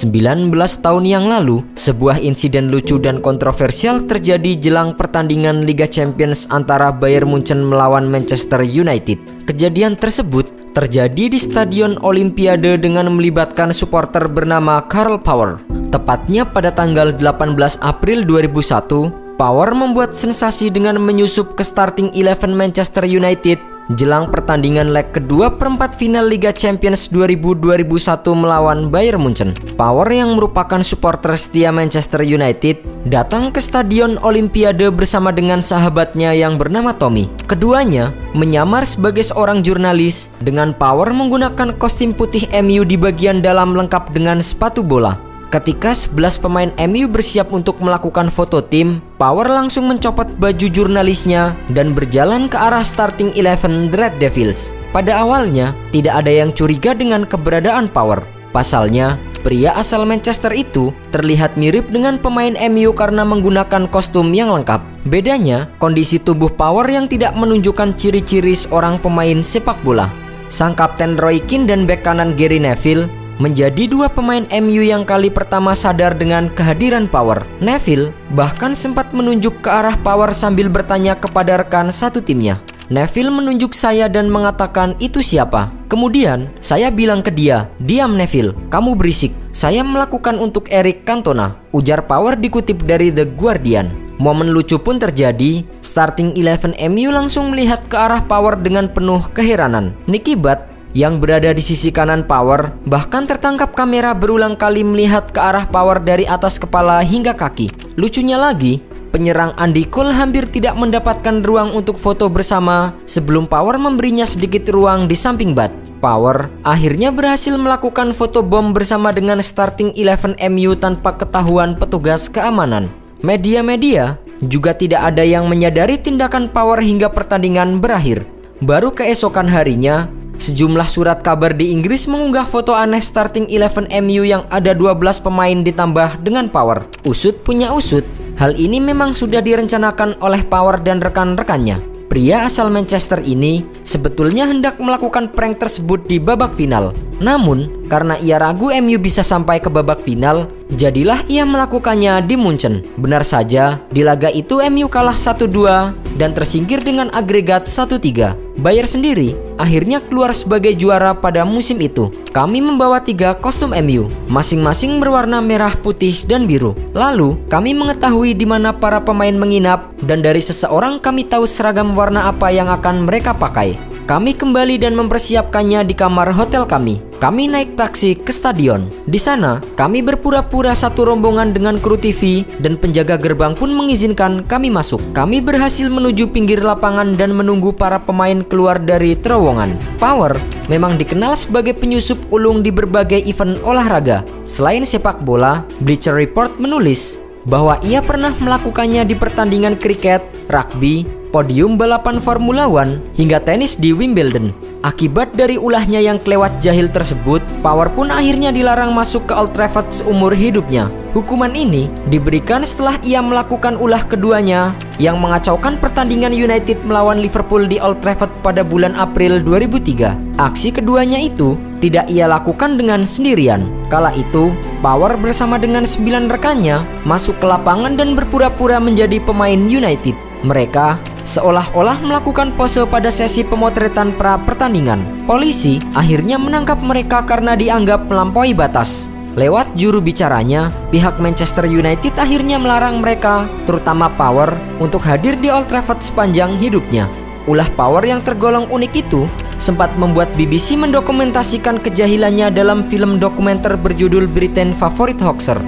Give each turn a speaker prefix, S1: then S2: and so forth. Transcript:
S1: 19 tahun yang lalu, sebuah insiden lucu dan kontroversial terjadi jelang pertandingan Liga Champions antara Bayern Munchen melawan Manchester United. Kejadian tersebut terjadi di Stadion Olimpiade dengan melibatkan supporter bernama Karl Power. Tepatnya pada tanggal 18 April 2001, Power membuat sensasi dengan menyusup ke starting eleven Manchester United jelang pertandingan leg kedua perempat final Liga Champions 2000-2001 melawan Bayern Munchen. Power yang merupakan supporter setia Manchester United datang ke Stadion Olimpiade bersama dengan sahabatnya yang bernama Tommy. Keduanya menyamar sebagai seorang jurnalis dengan Power menggunakan kostum putih MU di bagian dalam lengkap dengan sepatu bola. Ketika 11 pemain MU bersiap untuk melakukan foto tim, Power langsung mencopot baju jurnalisnya dan berjalan ke arah starting eleven Red Devils. Pada awalnya, tidak ada yang curiga dengan keberadaan Power. Pasalnya, pria asal Manchester itu terlihat mirip dengan pemain MU karena menggunakan kostum yang lengkap. Bedanya, kondisi tubuh Power yang tidak menunjukkan ciri-ciri seorang pemain sepak bola. Sang kapten Roy Keane dan bek kanan Gary Neville menjadi dua pemain MU yang kali pertama sadar dengan kehadiran Power. Neville bahkan sempat menunjuk ke arah Power sambil bertanya kepada rekan satu timnya. Neville menunjuk saya dan mengatakan itu siapa. Kemudian saya bilang ke dia, diam Neville, kamu berisik. Saya melakukan untuk Eric Cantona. Ujar Power dikutip dari The Guardian. Momen lucu pun terjadi, starting eleven MU langsung melihat ke arah Power dengan penuh keheranan. Nicky Butt yang berada di sisi kanan Power bahkan tertangkap kamera berulang kali melihat ke arah Power dari atas kepala hingga kaki. Lucunya lagi, penyerang Andy Cole hampir tidak mendapatkan ruang untuk foto bersama sebelum Power memberinya sedikit ruang di samping bat. Power akhirnya berhasil melakukan foto bom bersama dengan starting eleven MU tanpa ketahuan petugas keamanan. Media-media juga tidak ada yang menyadari tindakan Power hingga pertandingan berakhir. Baru keesokan harinya, Sejumlah surat kabar di Inggris mengunggah foto aneh starting 11 MU yang ada 12 pemain ditambah dengan Power. Usut punya usut, hal ini memang sudah direncanakan oleh Power dan rekan-rekannya. Pria asal Manchester ini sebetulnya hendak melakukan prank tersebut di babak final. Namun, karena ia ragu MU bisa sampai ke babak final, jadilah ia melakukannya di Munchen. Benar saja, di laga itu MU kalah 1-2 dan tersingkir dengan agregat 1-3. Bayer sendiri akhirnya keluar sebagai juara pada musim itu. Kami membawa tiga kostum MU, masing-masing berwarna merah, putih, dan biru. Lalu, kami mengetahui di mana para pemain menginap dan dari seseorang kami tahu seragam warna apa yang akan mereka pakai. Kami kembali dan mempersiapkannya di kamar hotel kami. Kami naik taksi ke stadion. Di sana, kami berpura-pura satu rombongan dengan kru TV dan penjaga gerbang pun mengizinkan kami masuk. Kami berhasil menuju pinggir lapangan dan menunggu para pemain keluar dari terowongan. Power memang dikenal sebagai penyusup ulung di berbagai event olahraga. Selain sepak bola, Bleacher Report menulis bahwa ia pernah melakukannya di pertandingan kriket, rugby, podium balapan Formula One, hingga tenis di Wimbledon. Akibat dari ulahnya yang kelewat jahil tersebut, Power pun akhirnya dilarang masuk ke Old Trafford seumur hidupnya. Hukuman ini diberikan setelah ia melakukan ulah keduanya yang mengacaukan pertandingan United melawan Liverpool di Old Trafford pada bulan April 2003. Aksi keduanya itu tidak ia lakukan dengan sendirian. Kala itu, Power bersama dengan sembilan rekannya masuk ke lapangan dan berpura-pura menjadi pemain United. Mereka seolah-olah melakukan pose pada sesi pemotretan pra pertandingan. Polisi akhirnya menangkap mereka karena dianggap melampaui batas. Lewat juru bicaranya, pihak Manchester United akhirnya melarang mereka, terutama Power, untuk hadir di Old Trafford sepanjang hidupnya. Ulah Power yang tergolong unik itu sempat membuat BBC mendokumentasikan kejahilannya dalam film dokumenter berjudul Britain Favorite Hoaxer